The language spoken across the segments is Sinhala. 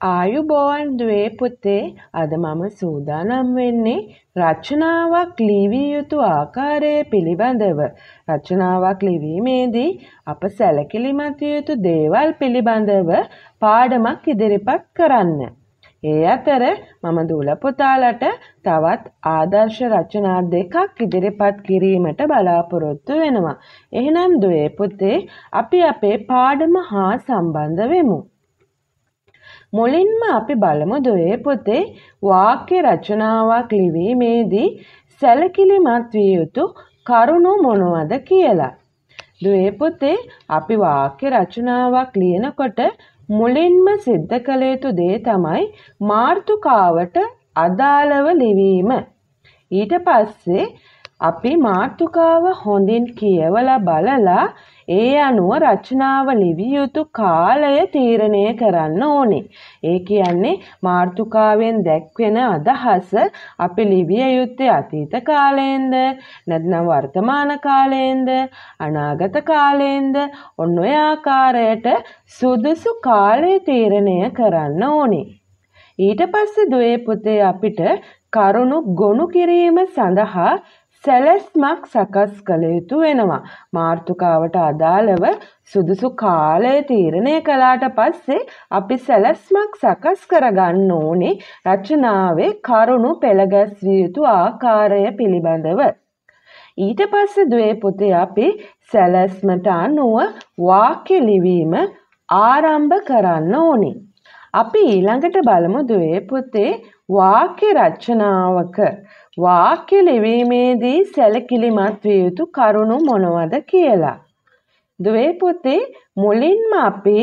ආයුබෝවන් දුවේ පුතේ අද මම සූදානම් වෙන්නේ රචනාවක් ලිවිය යුතු ආකාරය පිළිබඳව. රචනාවක් ලිවීමේදී අප සැලකිලිමත් යුතු දේවල් පිළිබඳව පාඩමක් ඉදිරිපත් කරන්න. ඒ අතර මම දුල පුතාලට තවත් ආදර්ශ රචනා දෙකක් ඉදිරිපත් කිරීමට බලාපොරොත්තු වෙනවා. එහෙනම් දුවේ පුතේ අපි අපේ පාඩම හා සම්බන්ධ වෙමු. මුලින්ම අපි බලමු දුවේ පුතේ වාක්‍ය රචනාවක් ලිවීමේදී සැලකිලිමත් විය යුතු කරුණු මොනවද කියලා. දුවේ පුතේ අපි වාක්‍ය රචනාවක් ලියනකොට මුලින්ම සිද්ධ කළ යුතු දේ තමයි මාර්තුකාවට අදාළව ලිවීම. ඊට පස්සේ අපි මාතෘකාව හොඳින් කියවලා බලලා ඒ අනුව රචනාව ලිවිය යුතු කාලය තීරණය කරන්න ඕනේ. ඒ කියන්නේ මාතෘකාවෙන් දැක්වෙන අදහස අපි ලිවිය යුත්තේ අතීත කාලයෙන්ද නැත්නම් වර්තමාන කාලයෙන්ද අනාගත කාලයෙන්ද ඔන්න ඔය ආකාරයට සුදුසු කාලය තීරණය කරන්න ඕනේ. ඊට පස්සේ දුවේ පුතේ අපිට කරුණු ගොනු කිරීම සඳහා සැලැස්මක් සකස් කළ යුතු වෙනවා. මාර්තුකාවට අදාළව සුදුසු කාලය තීරණය කළාට පස්සේ අපි සැලැස්මක් සකස් කරගන්න ඕනේ රචනාවේ කරුණු පෙළගැස්විය යුතු ආකාරය පිළිබඳව. ඊට පස්සේ දුවේ පුතේ අපි සැලැස්මට අනුව වාක්‍ය ලිවීම ආරම්භ කරන්න ඕනේ. අපි ඊළඟට බලමු දුවේ පුතේ වාක්‍ය රචනාවක වාක්‍ය ලිවීමේදී සැලකිලිමත් විය යුතු කරුණු මොනවද කියලා. දුවේ පුතේ මුලින්ම අපි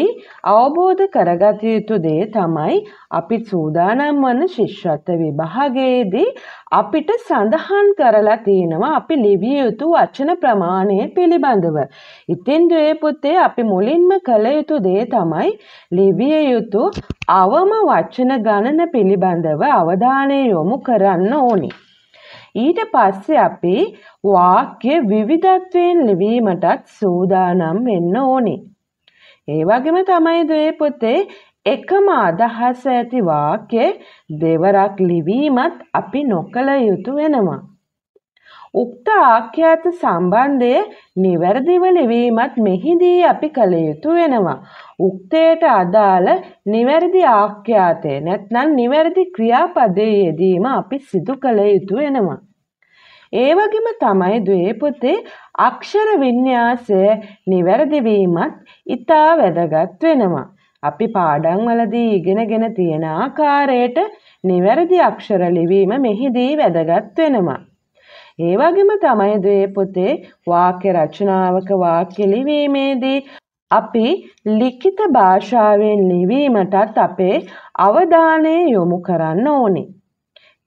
අවබෝධ කරගත යුතු දේ තමයි අපි සූදානම් වන ශිෂ්‍යත්ව විභාගයේදී අපිට සඳහන් කරලා තියෙනවා අපි ලිවිය යුතු වචන ප්‍රමාණය පිළිබඳව. ඉතින් දුවේ පුතේ අපි මුලින්ම කළ යුතු දේ තමයි ලිවිය යුතු අවම වචන ගණන පිළිබඳව අවධානය යොමු කරන්න ඕනේ. ඊට පස්සේ අපි වාක්‍ය විවිධත්වයෙන් ලිවීමටත් සූදානම් වෙන්න ඕනේ. ඒ වගේම තමයි දුවේ පුතේ එකම අදහස ඇති වාක්‍ය දෙවරක් ලිවීමත් අපි නොකළ යුතු වෙනවා. උක්ත ආඛ්‍යාත සම්බන්ධය නිවැරදිව ලිවීමත් මෙහිදී අපි කළ යුතු වෙනවා. උක්තයට අදාළ නිවැරදි ආඛ්‍යාතය නැත්නම් නිවැරදි ක්‍රියාපදයේ යෙදීම අපි සිදු කළ යුතු වෙනවා. ඒ වගේම තමයි දුවේ පුතේ අක්ෂර වින්‍යාසය නිවැරදි වීමත් ඉතා වැදගත් වෙනවා. අපි පාඩම් වලදී ඉගෙනගෙන තියෙන ආකාරයට නිවැරදි අක්ෂර ලිවීම මෙහිදී වැදගත් වෙනවා. ඒ වගේම තමයි දුවේ පුතේ වාක්‍ය රචනාවක වාක්‍ය ලිවීමේදී අපි ලිඛිත භාෂාවෙන් ලිවීමටත් අපේ අවධානය යොමු කරන්න ඕනේ.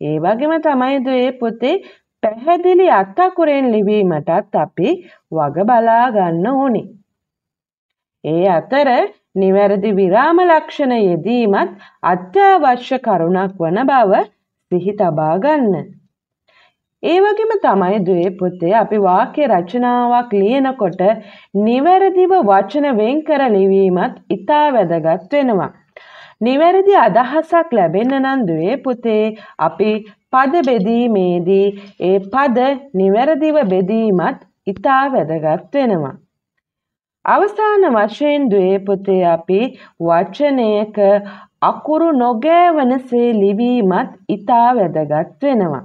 ඒ වගේම තමයි දුවේ පුතේ පැහැදිලි අත්තකුරෙන් ලිවීමටත් අපි වග බලා ගන්න ඕනේ. ඒ අතර නිවැරදි විරාම ලක්ෂණ යෙදීමත් අත්‍යවශ්‍ය කරුණක් වන බව සිහි තබා ගන්න. ඒ වගේම තමයි දුවේ පුතේ අපි වාක්‍ය රචනාවක් ලියනකොට නිවැරදිව වචන වෙන් කර ලිවීමත් ඉතා වැදගත් වෙනවා. නිවැරදි අදහසක් ලැබෙන්න නම් දුවේ පුතේ අපි පද බෙදීමේදී ඒ පද නිවැරදිව බෙදීමත් ඉතා වැදගත් වෙනවා. අවසාන වශයෙන් දුවේ පුතේ අපි වචනයක අකුරු නොගෑවනසේ ලිවීමත් ඉතා වැදගත් වෙනවා.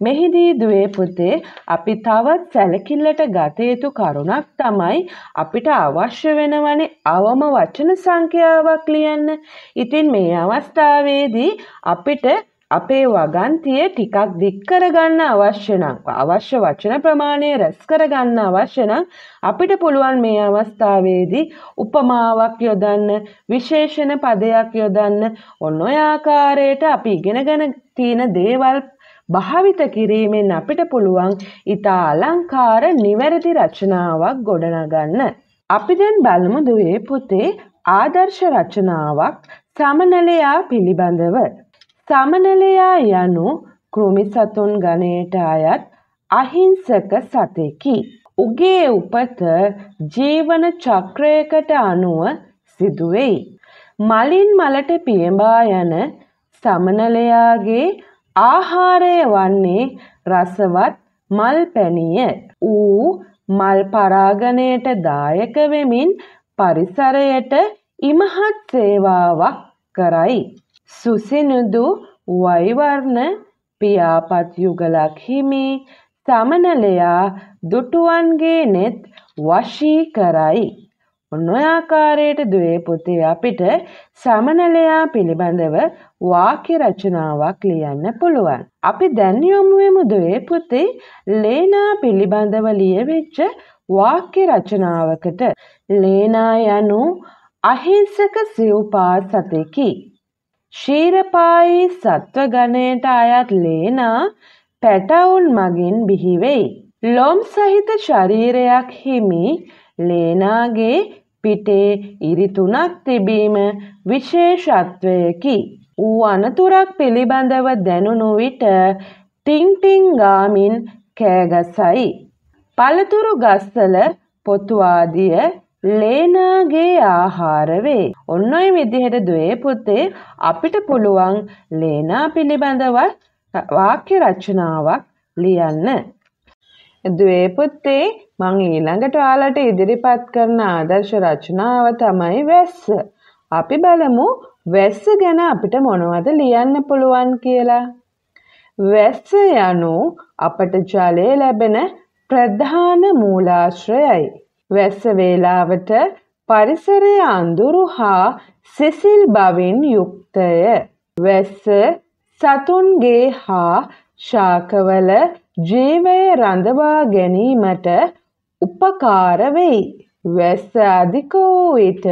මෙහිදී දුවේ පුතේ අපි තවත් සැලකිල්ලට ගත යුතු කරුණක් තමයි අපිට අවශ්‍ය වෙනවනේ අවම වචන සංඛ්‍යාවක් ලියන්න. ඉතින් මේ අවස්ථාවේදී අපිට අපේ වගන්තිය ටිකක් දික් කරගන්න අවශ්‍ය නම් අවශ්‍ය වචන ප්‍රමාණය රැස් කරගන්න අවශ්‍ය නම් අපිට පුළුවන් මේ අවස්ථාවේදී උපමාවක් යොදන්න විශේෂණ පදයක් යොදන්න ඔන්න ඔය ආකාරයට අපි ඉගෙනගෙන තියෙන දේවල් භාවිත කිරීමෙන් අපිට පුළුවන් ඉතා අලංකාර නිවැරදි රචනාවක් ගොඩනගන්න. අපි දැන් බලමු දුවේ පුතේ ආදර්ශ රචනාවක් සමනලයා පිළිබඳව. සමනලයා යනු කෘමි සතුන් ගණයට අයත් අහිංසක සතෙකි. උගේ උපත ජීවන චක්‍රයකට අනුව සිදුවෙයි. මලින් මලට පියඹා යන සමනලයාගේ ආහාරය වන්නේ රසවත් මල් පැණිය. ඌ මල් පරාගණයට දායක වෙමින් පරිසරයට ඉමහත් සේවාවක් කරයි. සුසිනුදු වෛවර්ණ පියාපත් යුගලක් හිමි සමනලයා දුටුවන්ගේ නෙත් වශී කරයි. ඔන්න ඔය ආකාරයට දුවේ පුතේ අපිට සමනලයා පිළිබඳව වාක්‍ය රචනාවක් ලියන්න පුළුවන්. අපි දැන් යමු වෙමු දුවේ පුතේ ලේනා පිළිබඳව ලියවෙච්ච වාක්‍ය රචනාවකට. ලේනා යනු අහිංසක සිව්පා සතෙකි. ශීරපායි සත්ව ගණයට අයත් ලේනා පැටවුන් මගින් බිහිවෙයි. ලොම් සහිත ශරීරයක් හිමි ලේනාගේ පිටේ ඉරි තුනක් තිබීම විශේෂත්වයකි. ඌ අනතුරක් පිළිබඳව දැනුණු විට ටිං ටිං ගාමින් කෑගසයි. පළතුරු ගස්වල පොතු ආදිය ලේනාගේ ආහාර වේ. ඔන්න ඔය විදිහට දුවේ පුතේ අපිට පුළුවන් ලේනා පිළිබඳව වාක්‍ය රචනාවක් ලියන්න. දුවේ පුතේ මං ඊළඟට ඔයාලට ඉදිරිපත් කරන ආදර්ශ රචනාව තමයි වැස්ස. අපි බලමු වැස්ස ගැන අපිට මොනවද ලියන්න පුළුවන් කියලා. වැස්ස යනු අපට ජලය ලැබෙන ප්‍රධාන මූලාශ්‍රයයි. වැස්ස වේලාවට පරිසරය අඳුරු හා සිසිල් බවින් යුක්තය. වැස්ස සතුන්ගේ හා ශාකවල ජීවය රඳවා ගැනීමට උපකාර වෙයි. වැස්ස අධික වූ විට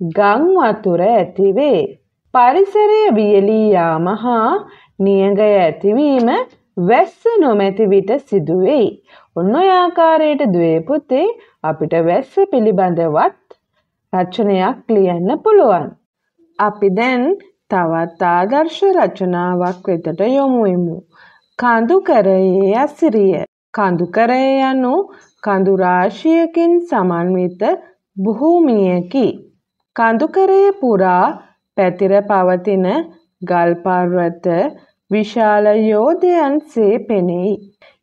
ගං වතුර ඇතිවේ. පරිසරය වියලී යාම හා නියඟය ඇතිවීම වැස්ස නොමැති විට සිදුවෙයි. ඔන්න ඔය ආකාරයට දුවේ පුතේ අපිට වැස්ස පිළිබඳවත් රචනයක් ලියන්න පුළුවන්. අපි දැන් තවත් ආදර්ශ රචනාවක් වෙතට යොමු වෙමු. කඳුකරයේ අසිරිය. කඳුකරය යනු කඳු රාශියකින් සමන්විත භූමියකි. කඳුකරය පුරා පැතිර පවතින ගල් පර්වත විශාල යෝධයන්සේ පෙනෙයි.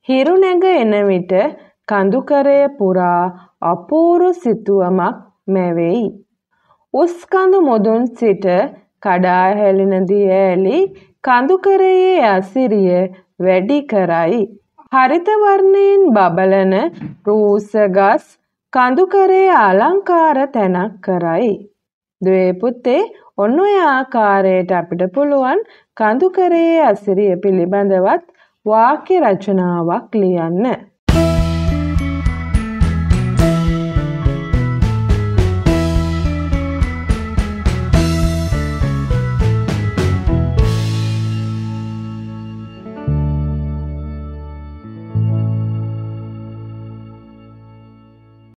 හිරු නැග එන විට කඳුකරය පුරා අපූරු සිතුවමක් මැවෙයි. උස්කඳු මුදුන් සිට කඩා හැලෙන දිය ඇලි කඳුකරයේ අසිරිය වැඩි කරයි. හරිත වර්ණයෙන් බබලන රූස ගස් කඳුකරේ අලංකාර තැනක් කරයි. දුවේ පුතේ ඔන්න ඔය ආකාරයට අපිට පුළුවන් කඳුකරේ අසිරිය පිළිබඳවත් වාක්‍ය රචනාවක් ලියන්න.